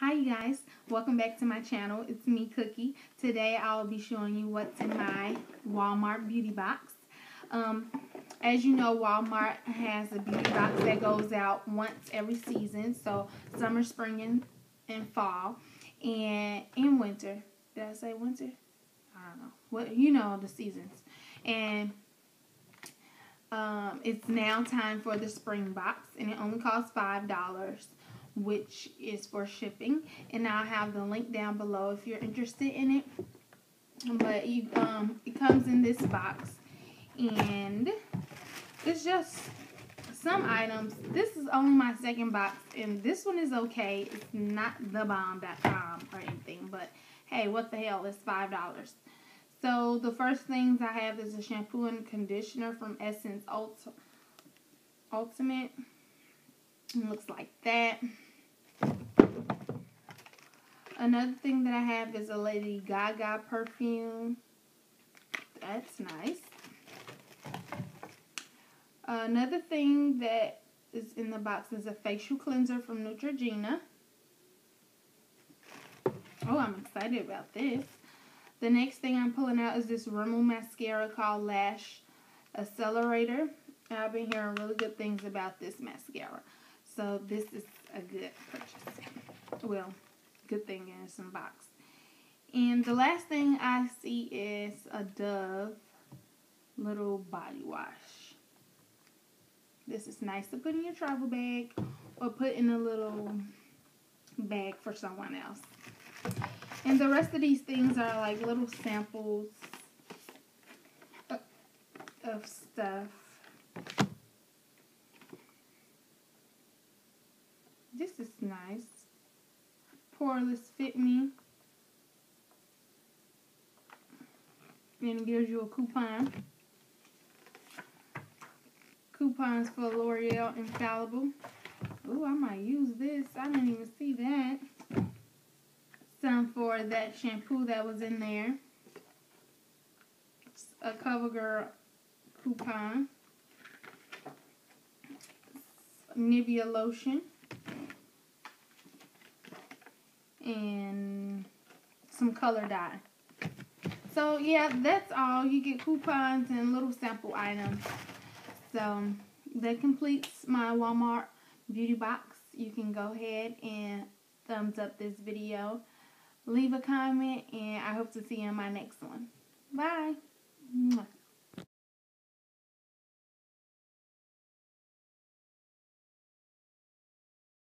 Hi you guys, welcome back to my channel. It's me Cookie. Today I'll be showing you what's in my Walmart beauty box. Um, as you know, Walmart has a beauty box that goes out once every season. So summer, spring, and, and fall. And in winter. Did I say winter? I don't know. What you know the seasons. And um, it's now time for the spring box and it only costs five dollars which is for shipping. And I'll have the link down below if you're interested in it. But you, um, it comes in this box. And it's just some items. This is only my second box. And this one is okay. It's not the thebomb.com or anything. But hey, what the hell? It's $5. So the first things I have is a shampoo and conditioner from Essence Ult Ultimate. It looks like that. Another thing that I have is a Lady Gaga perfume. That's nice. Another thing that is in the box is a facial cleanser from Neutrogena. Oh, I'm excited about this. The next thing I'm pulling out is this Rimmel mascara called Lash Accelerator. I've been hearing really good things about this mascara. So this is a good purchase. Well, good thing in some box. And the last thing I see is a Dove little body wash. This is nice to put in your travel bag or put in a little bag for someone else. And the rest of these things are like little samples of stuff. This is nice. Poreless Fit Me. And it gives you a coupon. Coupons for L'Oreal Infallible. Oh, I might use this. I didn't even see that. Some for that shampoo that was in there. It's A CoverGirl coupon. Nivea lotion. And some color dye. So yeah, that's all. You get coupons and little sample items. So that completes my Walmart beauty box. You can go ahead and thumbs up this video. Leave a comment and I hope to see you in my next one. Bye.